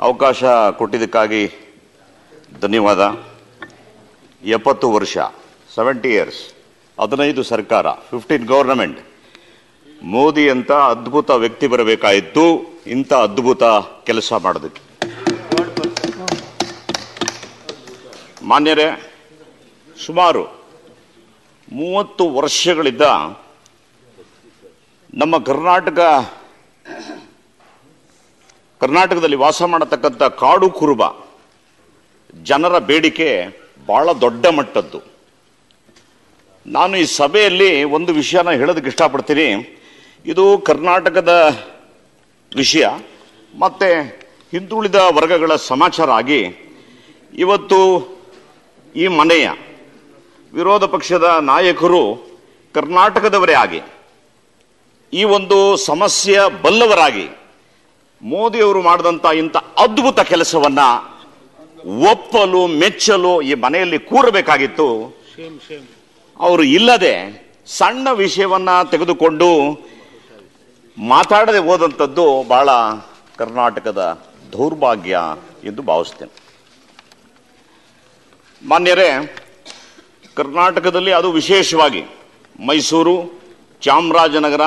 ಅವಕಾಶ ಕೊಟ್ಟಿದ್ದಕ್ಕಾಗಿ ಧನ್ಯವಾದ. ಎಪ್ಪತ್ತು ವರ್ಷ ಸೆವೆಂಟಿ ಇಯರ್ಸ್ ಹದಿನೈದು ಸರ್ಕಾರ ಫಿಫ್ಟೀನ್ ಗೌರ್ನಮೆಂಟ್ ಮೋದಿ ಅಂತ ಅದ್ಭುತ ವ್ಯಕ್ತಿ ಬರಬೇಕಾಯಿತು, ಇಂಥ ಅದ್ಭುತ ಕೆಲಸ ಮಾಡೋದಕ್ಕೆ. ಮಾನ್ಯರೇ, ಸುಮಾರು ಮೂವತ್ತು ವರ್ಷಗಳಿದ್ದ ನಮ್ಮ ಕರ್ನಾಟಕ ಕರ್ನಾಟಕದಲ್ಲಿ ವಾಸ ಮಾಡತಕ್ಕಂಥ ಕಾಡು ಕುರುಬ, ಜನರ ಬೇಡಿಕೆ ಬಹಳ ದೊಡ್ಡ ಮಟ್ಟದ್ದು. ನಾನು ಈ ಸಭೆಯಲ್ಲಿ ಒಂದು ವಿಷಯನ ಹೇಳೋದಕ್ಕೆ ಇಷ್ಟಪಡ್ತೀನಿ. ಇದು ಕರ್ನಾಟಕದ ವಿಷಯ, ಮತ್ತು ಹಿಂದುಳಿದ ವರ್ಗಗಳ ಸಮಾಚಾರ ಆಗಿ, ಇವತ್ತು ಈ ಮನೆಯ ವಿರೋಧ ಪಕ್ಷದ ನಾಯಕರು ಕರ್ನಾಟಕದವರೇ ಆಗಿ, ಈ ಒಂದು ಸಮಸ್ಯೆ ಬಲ್ಲವರಾಗಿ ಮೋದಿಯವರು ಮಾಡಿದಂಥ ಇಂಥ ಅದ್ಭುತ ಕೆಲಸವನ್ನ ಒಪ್ಪಲು ಮೆಚ್ಚಲು ಈ ಮನೆಯಲ್ಲಿ ಕೂರಬೇಕಾಗಿತ್ತು. ಅವರು ಇಲ್ಲದೆ ಸಣ್ಣ ವಿಷಯವನ್ನ ತೆಗೆದುಕೊಂಡು ಮಾತಾಡದೆ ಹೋದಂಥದ್ದು ಬಹಳ ಕರ್ನಾಟಕದ ದೌರ್ಭಾಗ್ಯ ಎಂದು ಭಾವಿಸ್ತೇನೆ. ಮಾನ್ಯರೇ ಕರ್ನಾಟಕದಲ್ಲಿ ಅದು ವಿಶೇಷವಾಗಿ ಮೈಸೂರು ಚಾಮರಾಜನಗರ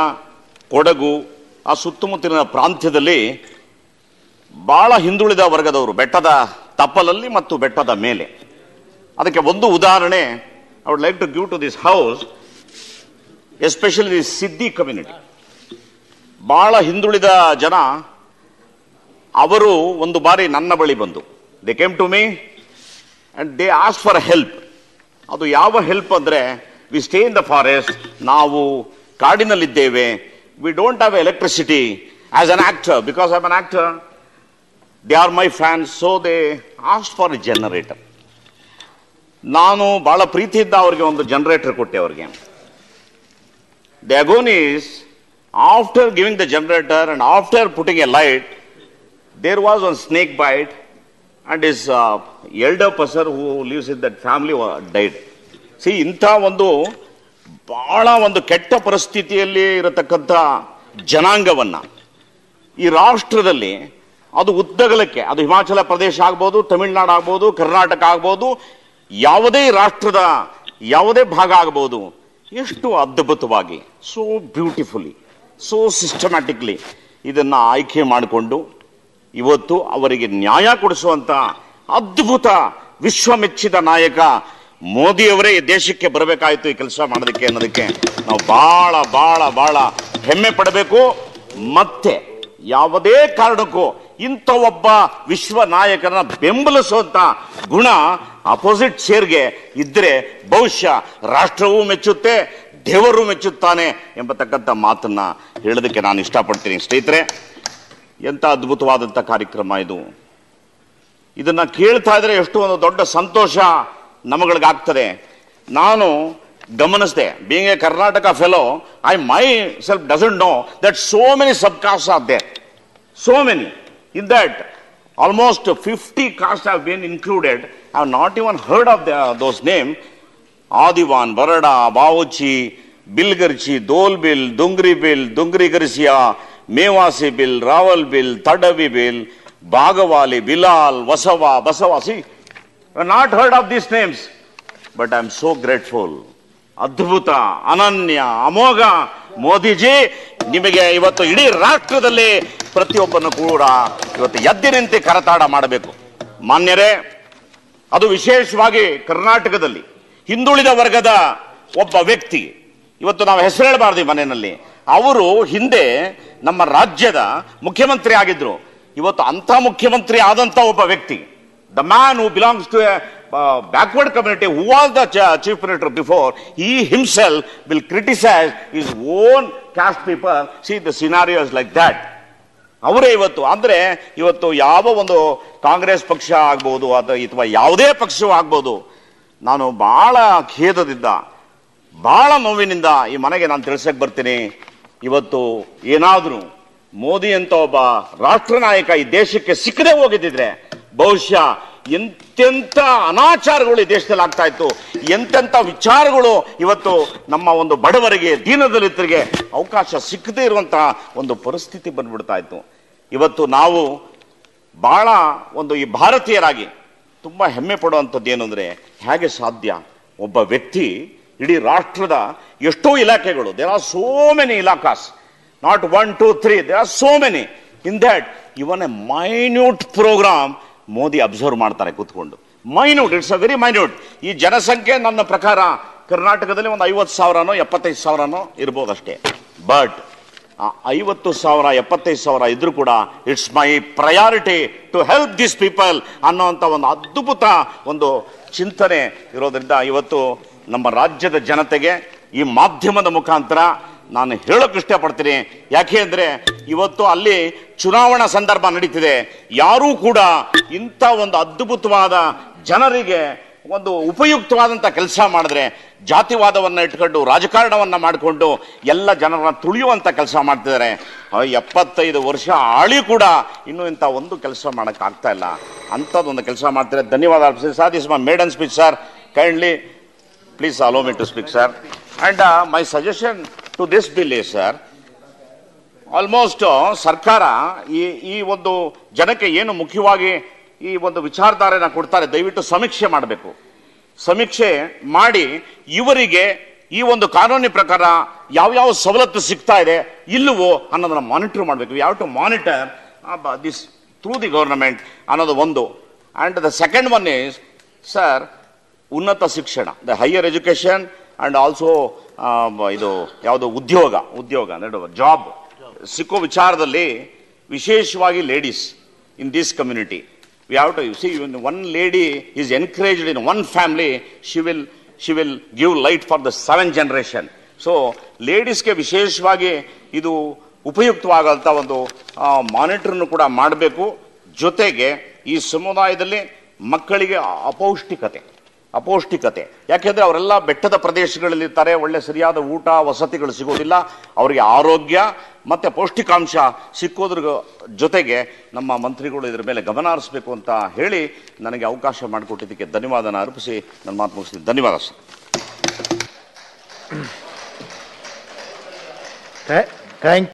ಕೊಡಗು ಆ ಸುತ್ತಮುತ್ತಲಿನ ಪ್ರಾಂತ್ಯದಲ್ಲಿ ಬಹಳ ಹಿಂದುಳಿದ ವರ್ಗದವರು, ಬೆಟ್ಟದ ತಪ್ಪಲಲ್ಲಿ ಮತ್ತು ಬೆಟ್ಟದ ಮೇಲೆ. ಅದಕ್ಕೆ ಒಂದು ಉದಾಹರಣೆ I would like to give to this house especially this Siddi community ಬಹಳ ಹಿಂದುಳಿದ ಜನ, ಅವರು ಒಂದು ಬಾರಿ ನನ್ನ ಬಳಿ ಬಂದು. They came to me and they ask for help ಅದು ಯಾವ ಹೆಲ್ಪ್ ಅಂದರೆ we stay in the forest ನಾವು ಕಾಡಿನಲ್ಲಿದ್ದೇವೆ we don't have electricity as an actor because I an actor they are my fans so they asked for a generator ನಾನು ಬಹಳ ಪ್ರೀತಿಯಿಂದ ಅವರಿಗೆ ಒಂದು ಜನರೇಟರ್ ಕೊಟ್ಟೆ ಅವರಿಗೆ the agony is after giving the generator and after putting a light there was one snake bite and his elder person who lives in that family died see ಇಂಥ ಒಂದು ಬಹಳ ಒಂದು ಕೆಟ್ಟ ಪರಿಸ್ಥಿತಿಯಲ್ಲಿ ಇರತಕ್ಕಂಥ ಜನಾಂಗವನ್ನು. ಈ ರಾಷ್ಟ್ರದಲ್ಲಿ ಅದು ಉದ್ದಗಲಕ್ಕೆ, ಅದು ಹಿಮಾಚಲ ಪ್ರದೇಶ ಆಗ್ಬೋದು, ತಮಿಳುನಾಡು ಆಗ್ಬೋದು, ಕರ್ನಾಟಕ ಆಗ್ಬೋದು, ಯಾವುದೇ ರಾಷ್ಟ್ರದ ಯಾವುದೇ ಭಾಗ ಆಗ್ಬೋದು, ಎಷ್ಟು ಅದ್ಭುತವಾಗಿ ಸೋ ಬ್ಯೂಟಿಫುಲಿ ಸೋ ಸಿಸ್ಟಮ್ಯಾಟಿಕ್ಲಿ ಇದನ್ನು ಆಯ್ಕೆ ಮಾಡಿಕೊಂಡು ಇವತ್ತು ಅವರಿಗೆ ನ್ಯಾಯ ಕೊಡಿಸುವಂಥ ಅದ್ಭುತ ವಿಶ್ವಮೆಚ್ಚಿದ ನಾಯಕ ಮೋದಿಯವರೇ ಈ ದೇಶಕ್ಕೆ ಬರಬೇಕಾಯ್ತು ಈ ಕೆಲಸ ಮಾಡೋದಕ್ಕೆ ಅನ್ನೋದಕ್ಕೆ ನಾವು ಬಹಳ ಬಹಳ ಬಹಳ ಹೆಮ್ಮೆ ಪಡಬೇಕು. ಮತ್ತೆ ಯಾವುದೇ ಕಾರಣಕ್ಕೂ ಇಂಥ ಒಬ್ಬ ವಿಶ್ವ ನಾಯಕನ ಬೆಂಬಲಿಸುವಂತ ಗುಣ ಅಪೋಸಿಟ್ ಸೇರ್ಗೆ ಇದ್ದರೆ ಬಹುಶಃ ರಾಷ್ಟ್ರವೂ ಮೆಚ್ಚುತ್ತೆ, ದೇವರು ಮೆಚ್ಚುತ್ತಾನೆ ಎಂಬತಕ್ಕಂಥ ಮಾತನ್ನ ಹೇಳೋದಕ್ಕೆ ನಾನು ಇಷ್ಟಪಡ್ತೀನಿ. ಸ್ನೇಹಿತರೆ ಎಂತ ಅದ್ಭುತವಾದಂಥ ಕಾರ್ಯಕ್ರಮ ಇದು. ಇದನ್ನ ಕೇಳ್ತಾ ಇದ್ರೆ ಎಷ್ಟು ಒಂದು ದೊಡ್ಡ ಸಂತೋಷ. ನಮಗಳಿಗಾಗ್ತದೆ ನಾನು ಗಮನಿಸಿದೆ. Being a Karnataka fellow I my self doesn't know that so many sub caste are there so many in that almost fifty caste have been included I have not even heard of those name Adivan Barda Bavchi Bhilgarchi Dhol Bhil Dungri Bhil Dungri Garasia Mewasi Bhil Rawal Bhil Tadvi Bhil Bagwali Bhilala Vasava not heard of these names but I am so grateful ಅದ್ಭುತ, ಅನನ್ಯ, ಅಮೋಘ. ಮೋದಿಜಿ, ನಿಮಗೆ ಇವತ್ತು ಇಡೀ ರಾಷ್ಟ್ರದಲ್ಲಿ ಪ್ರತಿಯೊಬ್ಬನು ಕೂಡ ಇವತ್ತು ಎದ್ದಿ ನಿಂತು ಕರತಾಡ ಮಾಡಬೇಕು. ಮಾನ್ಯರೇ, ಅದು ವಿಶೇಷವಾಗಿ ಕರ್ನಾಟಕದಲ್ಲಿ ಹಿಂದುಳಿದ ವರ್ಗದ ಒಬ್ಬ ವ್ಯಕ್ತಿ. ಇವತ್ತು ನಾವು ಹೆಸರು ಹೇಳಬಾರ್ದು ಮನೆಯಲ್ಲಿ. ಅವರು ಹಿಂದೆ ನಮ್ಮ ರಾಜ್ಯದ ಮುಖ್ಯಮಂತ್ರಿ ಆಗಿದ್ರು. ಇವತ್ತು ಅಂಥ ಮುಖ್ಯಮಂತ್ರಿ ಆದಂಥ ಒಬ್ಬ ವ್ಯಕ್ತಿ. The man who belongs to backward community who was the chief minister before he himself will criticise his own caste people see the scenarios like that ಅವರೇ ಇವತ್ತು, ಅಂದ್ರೆ ಇವತ್ತು ಯಾವ ಒಂದು ಕಾಂಗ್ರೆಸ್ ಪಕ್ಷ ಆಗ್ಬೋದು, ಅಥವಾ ಯಾವುದೇ ಪಕ್ಷವೂ ಆಗ್ಬೋದು, ನಾನು ಬಹಳ ಖೇದದಿಂದ ಬಹಳ ನೋವಿನಿಂದ ಈ ಮನೆಗೆ ನಾನು ತಿಳಿಸಕ್ ಬರ್ತೀನಿ. ಇವತ್ತು ಏನಾದರೂ ಮೋದಿ ಅಂತ ಒಬ್ಬ ರಾಷ್ಟ್ರ ನಾಯಕ ಈ ದೇಶಕ್ಕೆ ಸಿಕ್ಕದೆ ಹೋಗಿದ್ದಿದ್ರೆ ಬಹುಶಃ ಎಂತೆಂಥ ಅನಾಚಾರಗಳು ಈ ದೇಶದಲ್ಲಿ ಆಗ್ತಾ ಇತ್ತು, ಎಂತೆಂಥ ವಿಚಾರಗಳು ಇವತ್ತು ನಮ್ಮ ಒಂದು ಬಡವರಿಗೆ, ದೀನದಲಿತರಿಗೆ ಅವಕಾಶ ಸಿಕ್ಕದೇ ಇರುವಂತಹ ಒಂದು ಪರಿಸ್ಥಿತಿ ಬಂದ್ಬಿಡ್ತಾ ಇತ್ತು. ಇವತ್ತು ನಾವು ಬಹಳ ಒಂದು ಈ ಭಾರತೀಯರಾಗಿ ತುಂಬ ಹೆಮ್ಮೆ ಪಡುವಂಥದ್ದು ಏನು ಅಂದರೆ ಹೇಗೆ ಸಾಧ್ಯ? ಒಬ್ಬ ವ್ಯಕ್ತಿ ಇಡೀ ರಾಷ್ಟ್ರದ ಎಷ್ಟೋ ಇಲಾಖೆಗಳು there are so many ಇಲಾಖಾಸ್ not one two three there are so many in that even a minute program Modi observe ಮಾಡ್ತಾರೆ ಕೂತ್ಕೊಂಡು. Minute it's a very minute ಈ ಜನಸಂಖ್ಯೆ ನನ್ನ ಪ್ರಕಾರ ಕರ್ನಾಟಕದಲ್ಲಿ ಒಂದು ಐವತ್ತು ಸಾವಿರನೋ ಎಪ್ಪತ್ತೈದು ಸಾವಿರನೋ ಇರ್ಬೋದಷ್ಟೇ. ಬಟ್ ಆ ಐವತ್ತು ಸಾವಿರ, ಎಪ್ಪತ್ತೈದು ಸಾವಿರ ಇದ್ರೂ ಕೂಡ it's my priority to help this people ಅನ್ನೋವಂಥ ಒಂದು ಅದ್ಭುತ ಒಂದು ಚಿಂತನೆ ಇರೋದ್ರಿಂದ ಇವತ್ತು ನಮ್ಮ ರಾಜ್ಯದ ಜನತೆಗೆ ಈ ಮಾಧ್ಯಮದ ಮುಖಾಂತರ ನಾನು ಹೇಳೋಕೆ ಇಷ್ಟಪಡ್ತೀನಿ. ಯಾಕೆ ಅಂದರೆ ಇವತ್ತು ಅಲ್ಲಿ ಚುನಾವಣಾ ಸಂದರ್ಭ ನಡೀತಿದೆ. ಯಾರೂ ಕೂಡ ಇಂಥ ಒಂದು ಅದ್ಭುತವಾದ ಜನರಿಗೆ ಒಂದು ಉಪಯುಕ್ತವಾದಂಥ ಕೆಲಸ ಮಾಡಿದ್ರೆ, ಜಾತಿವಾದವನ್ನು ಇಟ್ಕೊಂಡು ರಾಜಕಾರಣವನ್ನು ಮಾಡಿಕೊಂಡು ಎಲ್ಲ ಜನರನ್ನ ತುಳಿಯುವಂಥ ಕೆಲಸ ಮಾಡ್ತಿದ್ದಾರೆ. ಎಪ್ಪತ್ತೈದು ವರ್ಷ ಆಳಿ ಕೂಡ ಇನ್ನೂ ಇಂಥ ಒಂದು ಕೆಲಸ ಮಾಡೋಕ್ಕಾಗ್ತಾ ಇಲ್ಲ. ಅಂಥದ್ದೊಂದು ಕೆಲಸ ಮಾಡ್ತಾರೆ ಧನ್ಯವಾದ ಅರ್ಪಿಸಿ sir this my maiden speech sir kindly please allow me to speak sir and my suggestion to this bill sir almost ಸರ್ಕಾರ ಈ ಈ ಒಂದು ಜನಕ್ಕೆ ಏನು ಮುಖ್ಯವಾಗಿ ಈ ಒಂದು ವಿಚಾರಧಾರೆನ ಕೊಡ್ತಾರೆ, ದಯವಿಟ್ಟು ಸಮೀಕ್ಷೆ ಮಾಡಬೇಕು. ಸಮೀಕ್ಷೆ ಮಾಡಿ ಇವರಿಗೆ ಈ ಒಂದು ಕಾನೂನಿನ ಪ್ರಕಾರ ಯಾವ್ಯಾವ ಸವಲತ್ತು ಸಿಗ್ತಾ ಇದೆ, ಇಲ್ಲವೋ ಅನ್ನೋದನ್ನು ಮಾನಿಟರ್ ಮಾಡಬೇಕು. ಯಾವ to monitor this through the government ಅನ್ನೋದು ಒಂದು. And the second one is sir ಉನ್ನತ ಶಿಕ್ಷಣ the higher education and also ಇದು ಯಾವುದು ಉದ್ಯೋಗ ಉದ್ಯೋಗ ಅಂದರೆ ಜಾಬ್ ಸಿಕ್ಕೋ ವಿಚಾರದಲ್ಲಿ ವಿಶೇಷವಾಗಿ ladies in this community we have to see one lady is encouraged in one family she will she will give light for the seven generation so ಲೇಡೀಸ್ಗೆ ವಿಶೇಷವಾಗಿ ಇದು ಉಪಯುಕ್ತವಾಗಂಥ ಒಂದು ಮಾನಿಟ್ರನ್ನು ಕೂಡ ಮಾಡಬೇಕು. ಜೊತೆಗೆ ಈ ಸಮುದಾಯದಲ್ಲಿ ಮಕ್ಕಳಿಗೆ ಅಪೌಷ್ಟಿಕತೆ. ಅಪೌಷ್ಟಿಕತೆ. ಯಾಕೆಂದರೆ ಅವರೆಲ್ಲ ಬೆಟ್ಟದ ಪ್ರದೇಶಗಳಲ್ಲಿರ್ತಾರೆ, ಒಳ್ಳೆ ಸರಿಯಾದ ಊಟ, ವಸತಿಗಳು ಸಿಗೋದಿಲ್ಲ. ಅವರಿಗೆ ಆರೋಗ್ಯ ಮತ್ತು ಪೌಷ್ಟಿಕಾಂಶ ಸಿಕ್ಕೋದ್ರ ಜೊತೆಗೆ ನಮ್ಮ ಮಂತ್ರಿಗಳು ಇದರ ಮೇಲೆ ಗಮನ ಹರಿಸಬೇಕು ಅಂತ ಹೇಳಿ ನನಗೆ ಅವಕಾಶ ಮಾಡಿಕೊಟ್ಟಿದ್ದಕ್ಕೆ ಧನ್ಯವಾದನ ಅರ್ಪಿಸಿ ನನ್ನ ಮಾತು ಮುಗಿಸ್ತೀನಿ. ಧನ್ಯವಾದ ಸರ್. ಥ್ಯಾಂಕ್